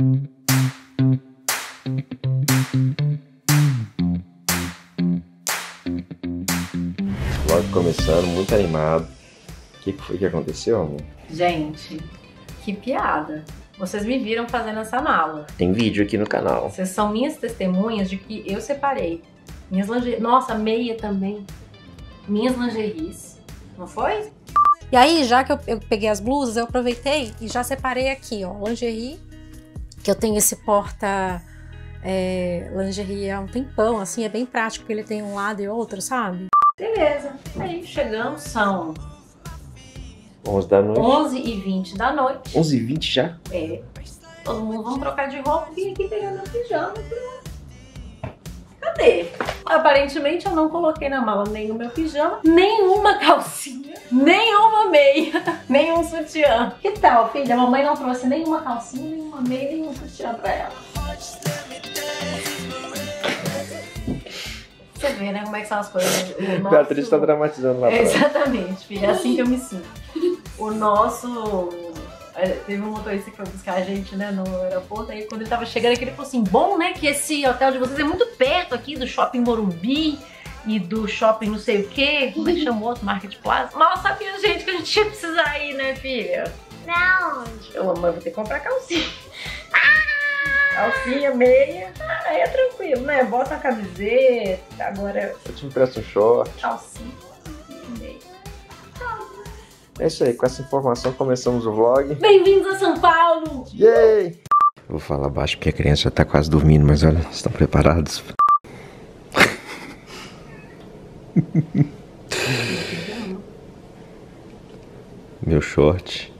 Vlog começando, muito animado. O que, que foi que aconteceu, amor? Gente, que piada. Vocês me viram fazendo essa mala. Tem vídeo aqui no canal. Vocês são minhas testemunhas de que eu separei. Minhas lingeries. Nossa, meia também. Minhas lingeries. Não foi? E aí, já que eu, eu peguei as blusas, eu aproveitei e já separei aqui, ó, lingerie, que eu tenho esse porta é, lingerie há um tempão, assim, é bem prático, porque ele tem um lado e outro, sabe? Beleza. Aí chegamos, são 11 da noite. 11 e 20 da noite. 11 e 20 já? É. Todo mundo vamos trocar de roupa e aqui pegar meu pijama. Cadê? Aparentemente eu não coloquei na mala nem o meu pijama, nenhuma calcinha, nenhuma meia, nenhum sutiã. Que tal, filha? A mamãe não trouxe nenhuma calcinha, nenhuma meia, nenhum sutiã pra ela. Você vê, né, como é que são as coisas. O nosso- Beatriz tá dramatizando lá É. Exatamente, filha. É assim que eu me sinto. O nosso. é, Teve um motorista que foi buscar a gente, né, no aeroporto, aí quando ele tava chegando aqui, ele falou assim: bom, né, que esse hotel de vocês é muito perto aqui do shopping Morumbi e do shopping não sei o quê. Como é que chamou outro Market Plaza? Mal sabia, gente, que a gente ia precisar ir, né, filha? Não. Eu, mamãe, vou ter que comprar calcinha. Calcinha, meia. Ah, aí é tranquilo, né? Bota a camiseta, agora Eu te empresto um short. calcinha e meia. É isso aí, com essa informação começamos o vlog. Bem-vindos a São Paulo! Yay! Vou falar baixo porque a criança já tá quase dormindo, mas olha, estão preparados? Meu short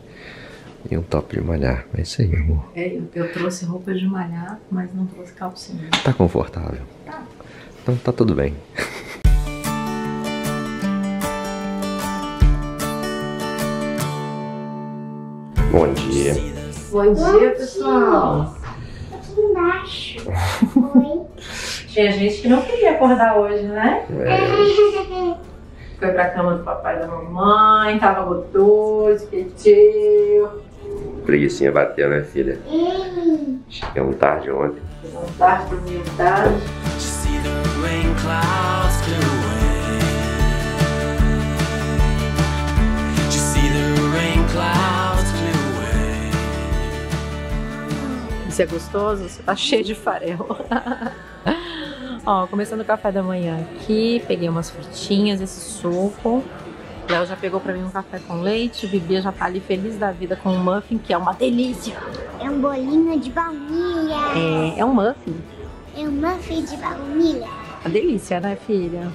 e um top de malhar. É isso aí, amor. É, eu, eu trouxe roupa de malhar, mas não trouxe calcinha. Tá confortável? Tá. Então tá tudo bem. Bom dia. Bom dia, pessoal! Aqui embaixo. Tinha gente que não queria acordar hoje, né? É, Foi pra cama do papai e da mamãe, tava gostoso, quietinho. preguiçinha bateu, né, filha? Ei. Chegamos tarde ontem. Não tarde, dormiu tarde. Isso é gostoso? Você tá cheio de farelo. Ó, começando o café da manhã aqui, peguei umas frutinhas, esse suco. Léo já pegou pra mim um café com leite, Bebê já tá ali feliz da vida com um muffin, que é uma delícia. É um bolinho de baunilha. É, é um muffin. É um muffin de baunilha. Uma delícia, né, filha?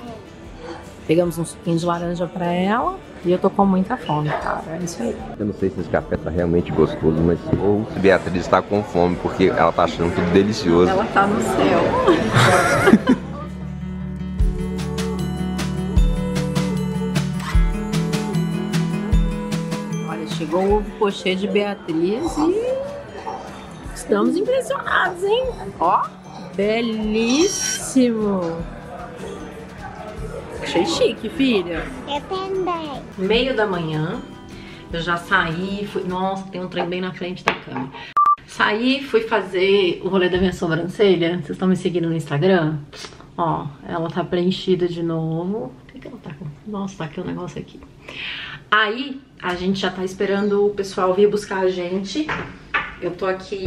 Pegamos um suquinho de laranja pra ela e eu tô com muita fome, cara. É isso aí. Eu não sei se esse café tá realmente gostoso, mas ou se Beatriz está com fome, porque ela tá achando tudo delicioso. Ela tá no céu. Olha, chegou o ovo pochê de Beatriz e estamos impressionados, hein? Ó, belíssimo. Achei chique, filha. Eu também. meio da manhã, eu já saí, fui. Nossa, tem um trem bem na frente da câmera. Saí, fui fazer o rolê da minha sobrancelha. Vocês estão me seguindo no Instagram? Ó, ela tá preenchida de novo. Por que, ela tá com. Nossa, tá aqui o negócio aqui. Aí, a gente já tá esperando o pessoal vir buscar a gente. Eu tô aqui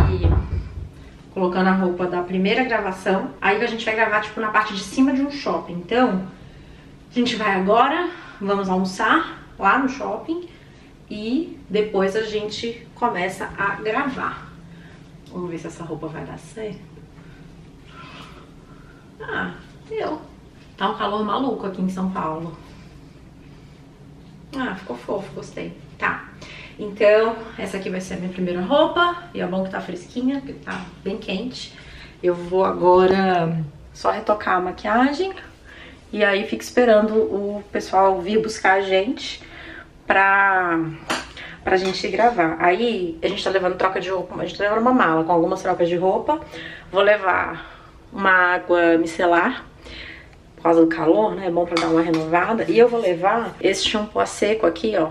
colocando a roupa da primeira gravação. Aí a gente vai gravar, tipo, na parte de cima de um shopping. Então, a gente vai agora, vamos almoçar lá no shopping e depois a gente começa a gravar. Vamos ver se essa roupa vai dar certo. Ah, deu. Tá um calor maluco aqui em São Paulo. Ah, ficou fofo, gostei. Tá. Então, essa aqui vai ser a minha primeira roupa. E é bom que tá fresquinha, porque tá bem quente. Eu vou agora só retocar a maquiagem. E aí fico esperando o pessoal vir buscar a gente pra, pra gente gravar. Aí a gente tá levando troca de roupa, a gente tá levando uma mala com algumas trocas de roupa. Vou levar uma água micelar por causa do calor, né? É bom pra dar uma renovada. E eu vou levar esse shampoo a seco aqui, ó.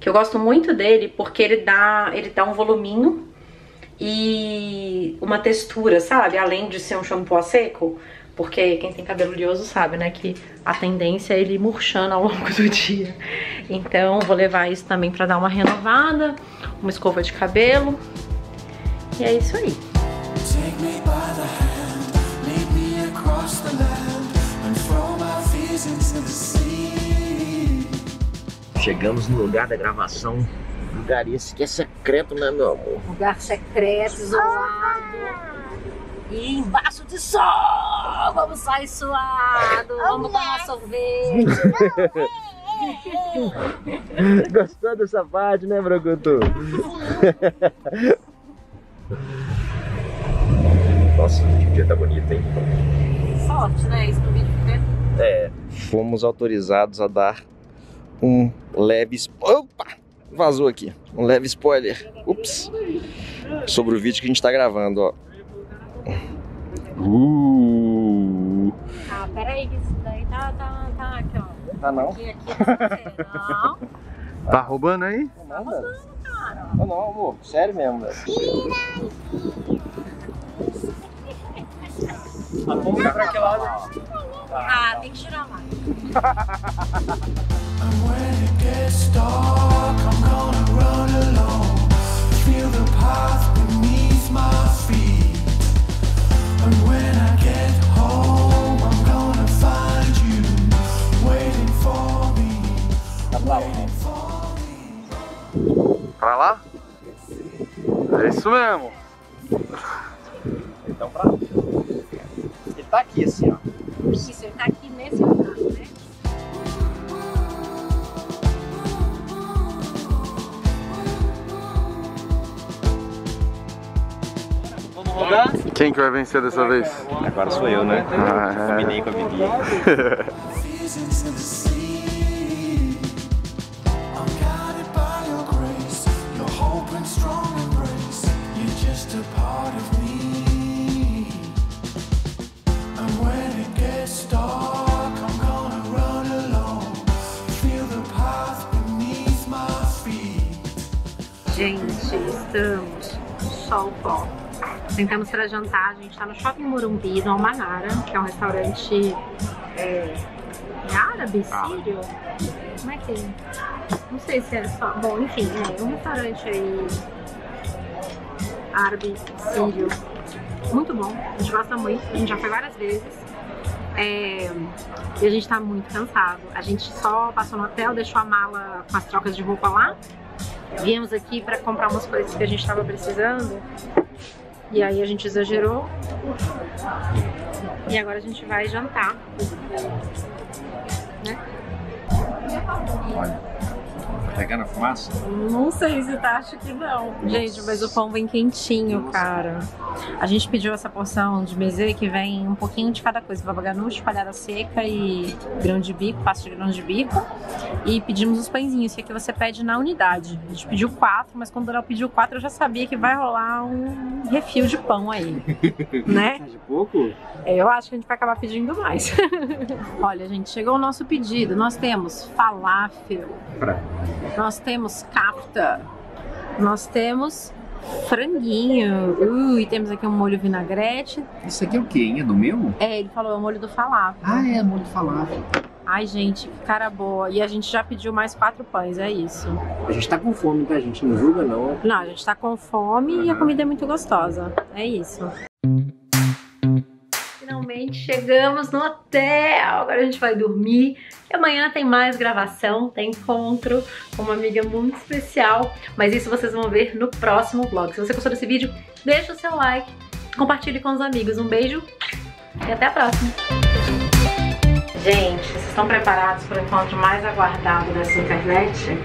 Que eu gosto muito dele porque ele dá, ele dá um voluminho e uma textura, sabe? Além de ser um shampoo a seco. Porque quem tem cabelo oleoso sabe, né, que a tendência é ele ir murchando ao longo do dia. Então, vou levar isso também pra dar uma renovada, uma escova de cabelo. E é isso aí. Take me by the hand, lead me across the land, and throw my fears into the sea. Chegamos no lugar da gravação. Lugar esse que é secreto, né, meu amor? Lugar secreto, isolado. E embaixo de sol. Vamos sair suado. Vamos tomar sorvete. Gostou dessa parte, né, Brocutu? Nossa, o dia tá bonito, hein? Sorte, né? Isso no vídeo né? É, fomos autorizados a dar um leve. Opa! Vazou aqui. Um leve spoiler. Ups. Sobre o vídeo que a gente tá gravando, ó. Uh. Ah, peraí, que isso daí tá, tá, tá aqui, ó. Tá não? Aqui, aqui, aqui. Não. Tá roubando aí? Não, velho. Não, não, amor. Sério mesmo, velho. Ah, tem que tirar mais. And when it gets dark, I'm gonna run alone. Feel the path beneath my Pra lá? É isso mesmo. Então pra. Ele tá aqui assim, ó. Isso, ele tá aqui nesse lugar, né? Quem que vai vencer dessa vez? Agora sou eu, né? Ah, é. Combinei com a Vivi. estamos sol pó. Sentamos para jantar, a gente tá no Shopping Morumbi, no Almanara, que é um restaurante é, árabe, sírio? Como é que é? Não sei se é só... Bom, enfim, é um restaurante aí árabe, sírio. Muito bom, a gente gosta muito, a gente já foi várias vezes. É, e a gente tá muito cansado. A gente só passou no hotel, deixou a mala com as trocas de roupa lá. Viemos aqui para comprar umas coisas que a gente estava precisando. E aí a gente exagerou. E agora a gente vai jantar. Né? Olha. Pegando a fumaça? Não sei se tá, acho que não. Gente, mas o pão vem quentinho, cara. A gente pediu essa porção de mezê que vem um pouquinho de cada coisa. Baba ganoush, palhada seca e grão de bico, pasta de grão de bico. E pedimos os pãezinhos, que aqui você pede na unidade. A gente pediu quatro, mas quando ela pediu quatro eu já sabia que vai rolar um refil de pão aí. né? De pouco? É, Eu acho que a gente vai acabar pedindo mais. Olha, gente, chegou o nosso pedido. Nós temos falafel. Pra. Nós temos capta. Nós temos franguinho. Uh, e temos aqui um molho vinagrete. Isso aqui é o quê, hein? É do meu? É, ele falou é o molho do falafel. Ah, é molho falafel. Ai, gente, que cara boa. E a gente já pediu mais quatro pães, é isso. A gente tá com fome, tá? A gente não julga, não. Não, a gente tá com fome e a comida é muito gostosa. É isso. Finalmente chegamos no hotel. Agora a gente vai dormir. E amanhã tem mais gravação, tem encontro com uma amiga muito especial. Mas isso vocês vão ver no próximo vlog. Se você gostou desse vídeo, deixa o seu like, compartilhe com os amigos. Um beijo e até a próxima. Gente, vocês estão preparados para o encontro mais aguardado dessa internet?